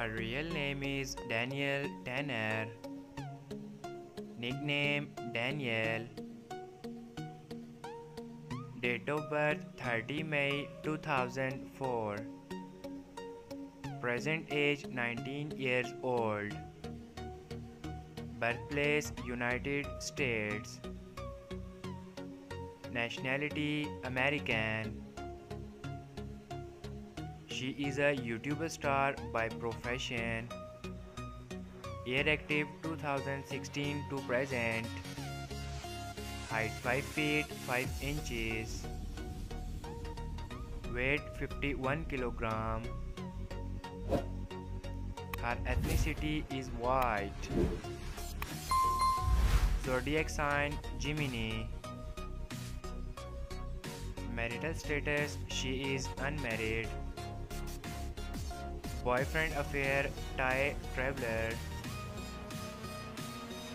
Her real name is Daniell Tanner. Nickname Danielle. Date of birth 30 May 2004. Present age 19 years old. Birthplace United States. Nationality American. She is a YouTuber star by profession. Year active 2016 to present. Height 5 feet 5 inches. Weight 51 kilogram. Her ethnicity is white. Zodiac sign Gemini. Marital status She is unmarried. Boyfriend affair Thai traveler.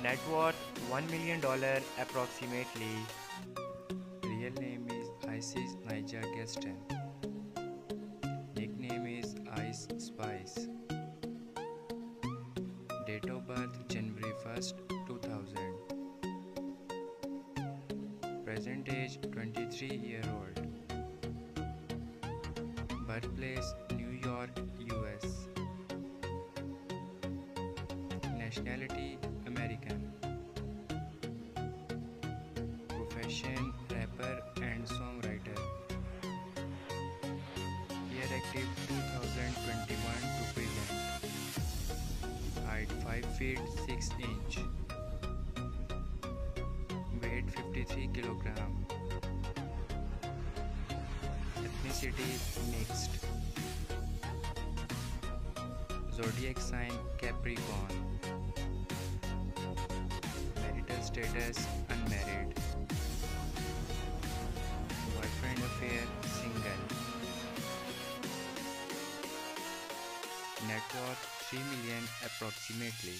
Net worth $1 million approximately. Real name is Isis Naija Gaston. Nickname is Ice Spice. Date of birth January 1st, 2000. Present age 23 year old. Birthplace US. Nationality American. Profession rapper and songwriter. Year active 2021 to present. Height 5 feet 6 inch. Weight 53 kilogram. Ethnicity mixed. Zodiac sign Capricorn. Marital status unmarried. Boyfriend affair single. Net worth 3 million approximately.